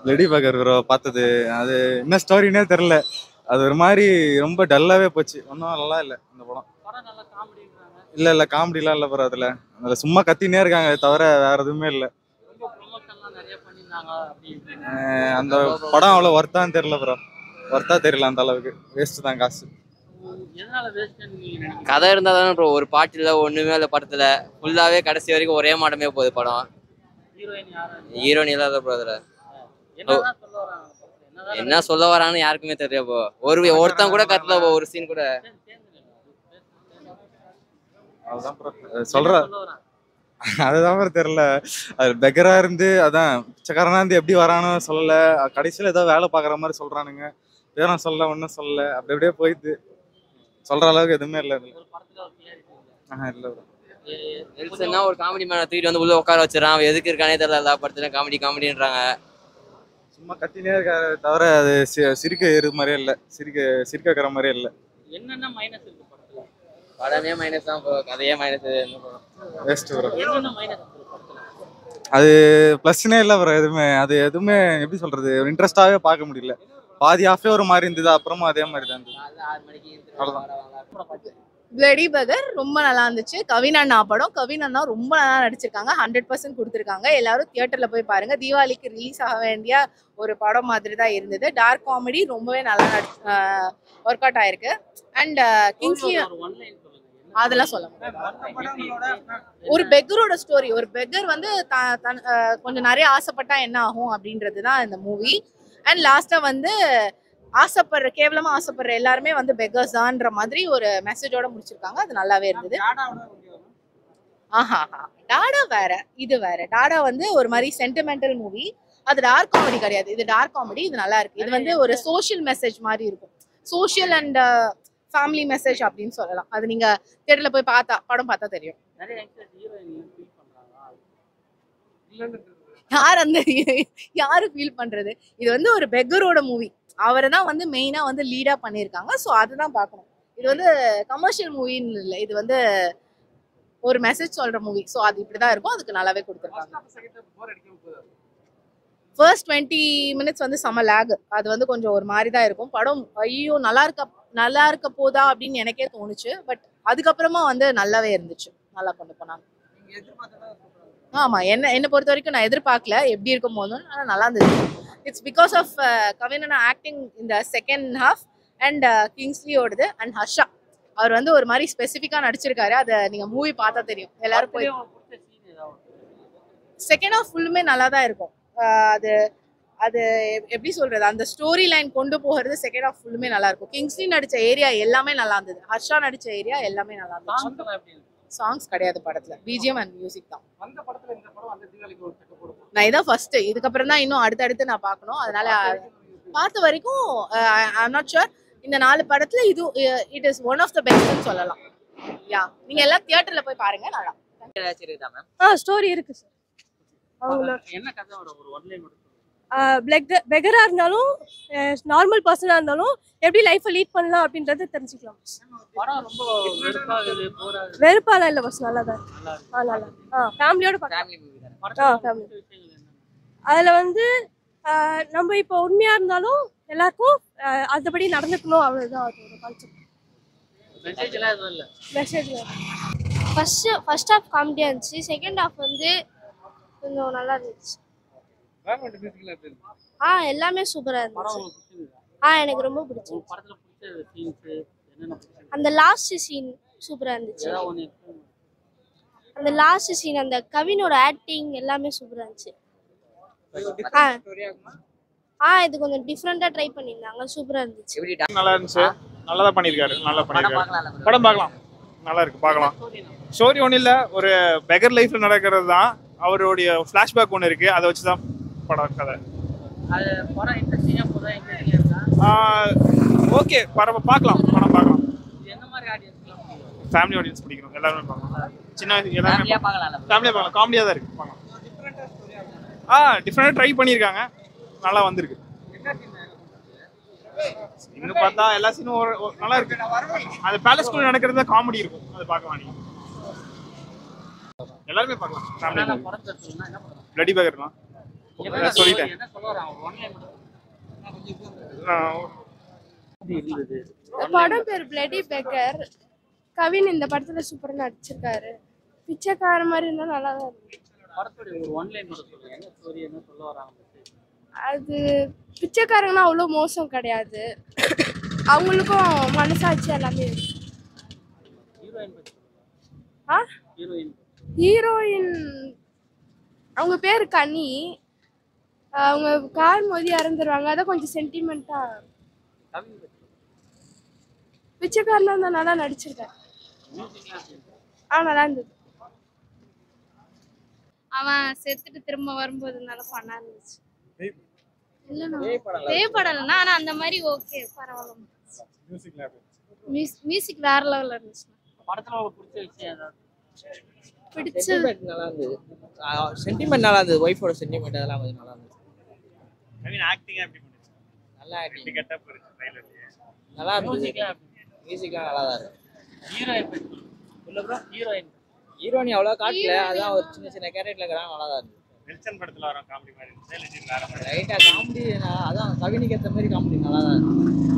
லெடி பகர் bro பார்த்தது. அது என்ன ஸ்டோரினே தெரில அது ஒரு மாதிரி ரொம்ப டல்லாவே போச்சு. ஒன்றும் நல்லா இல்லை இந்த படம். படம் நல்லா காமெடின்றாங்க இல்லை இல்லை காமெடிலாம் இல்லை ப்ரோ அதில். அதில் சும்மா கத்தினே இருக்காங்க. தவிர வேற எதுவுமே இல்லை. ரொம்ப ப்ரொமோஷன்லாம் நிறைய பண்ணியிருந்தாங்க அப்படி இப்படின்னு அஹ் அந்த படம் அவ்வளோ ஒர்த்தான்னு தெரில ப்ரோ ஒர்த்தா தெரியல அந்த அளவுக்கு. வேஸ்ட் தான் காசு. கதை இருந்தால் தானே ப்ரோ ஒரு பாட்டு இல்லை ஒன்றுமே இல்லை படத்தில். ஃபுல்லாகவே கடைசி வரைக்கும் ஒரே மாடமே போகுது படம். ஹீரோயின் யாரும் இல்ல. ஹீரோயின் இல்லாத ப்ரோ அதில். என்ன சொல்ல வரான்னு யாருக்குமே தெரியல ப்ரோ ஒரு ஒருத்தன் கூட கத்தல ஒரு சீன் கூட. சேர்ந்து அதுதான் தெரில அது பெக்கரா இருந்து அதான் பிச்சைக்காரனா இருந்து எப்படி வரானோ சொல்லல. கடைசியில் ஏதோ வேலை பார்க்குற மாதிரி சொல்றானுங்க. பேரும் சொல்ல ஒன்றும் சொல்லல. அப்படி அப்படியே போயிடுது. சொல்ற அளவுக்கு எதுவுமே இல்லை ஆஹா இல்லை ஒரு காமெடி மேனை தூக்கிட்டு வந்து உள்ள உட்கார வச்சிடறான். அவன் எதுக்கு இருக்கானே தெரியல எல்லா படத்துலையும் காமெடி காமெடின்றாங்க சும்மா கத்தினே இருக்காரு தவிர அது சிரிக்க இரு மாதிரியே இல்லை. சிரிக்க சிரிக்க வைக்கிற மாதிரியே இல்லை. என்னென்ன மைனஸ் இருக்கு படத்துல? படமே மைனஸ் தான் ப்ரோ கதையே மைனஸ் வேஸ்ட் ப்ரோ அது ப்ளஸ்னே இல்லை ப்ரோ எதுவுமே. அது எதுவுமே எப்படி சொல்றது? ஒரு இன்ட்ரெஸ்டாகவே பார்க்க முடியல. பாதி ஆஃபே ஒரு மாதிரி இருந்தது. அப்புறமா அதே மாதிரி தான் இருந்தது. ஆறு மணிக்கு அவ்வளவுதான். பிளடி பகர் ரொம்ப நல்லா இருந்துச்சு. கவின் அண்ணா படம். கவின் அண்ணா ரொம்ப நல்லா நடிச்சிருக்காங்க. ஹண்ட்ரட் பர்சன்ட் கொடுத்துருக்காங்க. எல்லாரும் தியேட்டர்ல போய் பாருங்க. தீபாவளிக்கு ரிலீஸ் ஆக வேண்டிய ஒரு படம் மாதிரி தான் இருந்தது. டார்க் காமெடி ரொம்பவே நல்லா ஒர்க் அவுட் ஆயிருக்கு. அண்ட் கிங்ஸ்லி அதெல்லாம் சொல்ல முடியாது ஒரு பெக்கரோட ஸ்டோரி ஒரு பெக்கர் வந்து த- தன்- அஹ் கொஞ்சம் நிறைய ஆசைப்பட்டா என்ன ஆகும் அப்படின்றது தான் இந்த மூவி அண்ட் லாஸ்டா வந்து ஆசைப்படுற கேவலமா ஆசைப்படுற எல்லாருமே வந்து பெக்கர்ஸ் தான்ற மாதிரி ஒரு மெசேஜோட முடிச்சிருக்காங்க. அது நல்லாவே இருந்தது. ஆஹா டாடா வேற இது வேற. டாடா வந்து ஒரு மாதிரி சென்டிமெண்டல் மூவி அது டார்க் காமெடி கிடையாது. இது டார்க் காமெடி இது நல்லா இருக்கு. இது வந்து ஒரு சோஷியல் மெசேஜ் மாதிரி இருக்கும். சோஷியல் அண்ட் ஃபேமிலி மெசேஜ் அப்படின்னு சொல்லலாம். அது நீங்க தேட்டர்ல போய் பார்த்தா படம் பார்த்தா தெரியும். யார் அந்த யாரு ஃபீல் பண்றது? இது வந்து ஒரு பெக்கரோட மூவி அவரை தான் வந்து மெயினா வந்து லீடா பண்ணியிருக்காங்க. ஸோ அதுதான் பார்க்கணும். இது வந்து கமர்ஷியல் மூவின்னு இல்லை. இது வந்து ஒரு மெசேஜ் சொல்ற மூவி ஸோ அது இப்படிதான் இருக்கும். அதுக்கு நல்லாவே கொடுத்துருக்காங்க. ஃபர்ஸ்ட் டுவெண்ட்டி மினிட்ஸ் வந்து செம லேக் அது வந்து கொஞ்சம் ஒரு மாதிரி தான் இருக்கும். படம் ஐயோ நல்லா இருக்க நல்லா இருக்க போதா அப்படின்னு எனக்கே தோணுச்சு. பட் அதுக்கப்புறமா வந்து நல்லாவே இருந்துச்சு. நல்லா கொண்டு போனாங்க. ஆமா. என்ன என்னை பொறுத்த வரைக்கும் நான் எதிர்பார்க்கல. எப்படி இருக்கும் போதும். ஆனா நல்லா இருந்துச்சு. இட்ஸ் பிகாஸ் ஆஃப் கவினனா ஆக்டிங் இந்த செகண்ட் ஹாஃப் அண்ட் கிங்ஸ்லியோடது அண்ட் ஹர்ஷா அவர் வந்து ஒரு மாதிரி ஸ்பெசிஃபிக்கா நடிச்சிருக்காரு. அதை நீங்க மூவி பார்த்தா தெரியும். எல்லாரும் போய் செகண்ட் ஹாஃப் ஃபுல்லுமே நல்லா தான் இருக்கும். அது அது எப்- எப்படி சொல்றது? அந்த ஸ்டோரி லைன் கொண்டு போகிறது செகண்ட் ஹாஃப் ஃபுல்லுமே நல்லா இருக்கும். கிங்ஸ்லி நடிச்ச ஏரியா எல்லாமே நல்லா இருந்தது. ஹர்ஷா நடிச்ச ஏரியா எல்லாமே நல்லா இருந்துச்சு சாங்ஸ் கிடையாது படத்துல. பிஜிஎம் அண்ட் மியூசிக் தான். அந்த படத்துல இந்த படம் அந்த தீபாவளிக்கு ஒரு செக்க போடும்? நான் இதான் ஃபர்ஸ்ட் இதுக்கப்புறம் தான் இன்னும் அடுத்தடுத்து நான் பார்க்கணும். அதனால பார்த்த வரைக்கும் ஐம் நாட் ஷுர் இந்த நாலு படத்துல இது it is one of the பெஸ்ட்னு சொல்லலாம். யா நீங்க எல்லாம் தியேட்டர்ல போய் பாருங்க நல்லா ஸ்டோரி இருக்கு சார் என்ன கதை ஒரு ஒன் லைன் பெகராக இருந்தாலும் நார்மல் பர்சனாக இருந்தாலும் எப்படி லைஃப்பை லீட் பண்ணலாம் அப்படின்றத தெரிஞ்சுக்கலாம் வெறுப்பாலாம் இல்லை பஸ் நல்லா தான் ஆ நல்லா ஆ ஃபேமிலியோட ஃபேமிலி ஆ, என்ன அதில் வந்து நம்ம இப்போ உண்மையாக இருந்தாலும் எல்லாருக்கும் அதுபடி நடந்துக்கணும் அவ்வளோதான் அதோட concept message first first half காமெடியாக இருந்துச்சு. செகண்ட் ஹாஃப் வந்து கொஞ்சம் நல்லா இருந்துச்சு பேக்ரவுண்ட் மியூசிக்ல எப்படி இருக்கு ஆ எல்லாமே சூப்பராக படம் இருந்துச்சு. ஆ எனக்கு ரொம்ப பிடிச்சிருந்துச்சு அந்த லாஸ்ட் சீன் சூப்பராக இருந்துச்சு. அந்த லாஸ்ட் சீன் அந்த கவினோட ஆக்டிங் எல்லாமே சூப்பராக இருந்துச்சு. ஆ. ஆ இது கொஞ்சம் டிஃப்ரெண்ட்டாக ட்ரை பண்ணியிருந்தாங்க. சூப்பராக இருந்துச்சு. நல்லா இருந்துச்சு. நல்லா தான் பண்ணியிருக்காரு. நல்லா பார்க்கலாம் படம் பார்க்கலாம். நல்லா இருக்கு பார்க்கலாம்? ஸ்டோரி ஒன்றும் இல்லை ஒரு பெகர் லைஃப்ல நடக்கிறது தான் அவருடைய ஃப்ளாஷ்பேக் ஒன்று இருக்கு. அதை வச்சு தான் படம் கதை அது ஓகே பரவ பார்க்கலாம். படம் பார்க்கலாம். ஃபேமிலி ஆடியன்ஸ் பிடிக்கணும் எல்லாருமே பார்க்கலாம். சின்ன வயசு எல்லாருமே ஃபேமிலியாக பார்க்கலாம். காமெடியாக தான் இருக்கு. பார்க்கலாம். ஆ டிஃப்ரெண்டாக ட்ரை பண்ணியிருக்காங்க. நல்லா வந்திருக்கு. இன்னும் பார்த்தா எல்லா சீனும் ஒரு- நல்லா இருக்கு. அந்த பேலஸ்குள்ள நடக்கிறது காமெடி இருக்கும். அதை பார்க்கலாம் நீங்க. எல்லாருமே பார்க்கலாம். பிளடி பேக்கர்லாம் சொல்லிட்டேன். என்ன சொல்ல வரான் ஒன்லைன் ஆஹ் இருந்தது படம் பேர் பிளடி பெக்கர் கவின் இந்த படத்துல சூப்பரா நடிச்சிருக்காரு. பிச்சைக்கார மாதிரி இருந்தா நல்லா தான் வராங்க? அது பிச்சைக்காரங்கன்னா அவ்வளோ மோசம் கிடையாது. அவங்களுக்கும் மனசாட்சி எல்லாமே இருக்கு. ஹீரோயின் அவங்க பேர் கனி. அவங்க கார் மோதி இறந்துருவாங்க. அதான் கொஞ்சம் சென்டிமெண்ட்டா பிச்சைக்காரனா இருந்தா நல்லா நடிச்சிருக்கேன்? ஆ நல்லா இருந்தது. அவன் செத்துட்டு திரும்ப வரும்போது நல்லா ஃபன்னா இருந்துச்சு. பேய் இல்லைண்ணா ஆனால் அந்த மாதிரி ஓகே பரவாயில்ல. மியூஸ் மியூசிக் வேற லெவலில் இருந்துச்சு. படத்துல உங்களுக்கு பிடிச்ச விஷயம் ஏதாவது? பிடிச்சது. சென்டிமெண்ட் நல்லா இருந்தது. சென்டிமெண்ட் நல்லா இருந்தது. ஒய்ஃபோட சென்டிமெண்ட் அதெல்லாம் கொஞ்சம் நல்லா இருந்தது கவின் ஆக்டிங் எப்படி பண்ணுச்சு நல்லா ஆக்டிங் இருக்கு ட்ரைலர்லயே நல்லா மியூசிக்லாம் மியூசிக்லாம் நல்லா தான் இருக்கு ஹீரோயின் ப்ரோ ஹீரோயின் ஹீரோனி அவ்வளோ காட்டல. அதான் ஒரு சின்ன சின்ன கேரக்டர்ல இருக்கிறாங்க நல்லா தான் இருந்தது. நெல்சன் படத்துல வர காமெடி மாதிரி லைட்டாக காமெடி அதான் கவினிக்கு ஏற்ற மாதிரி காமெடி நல்லா தான் இருக்கு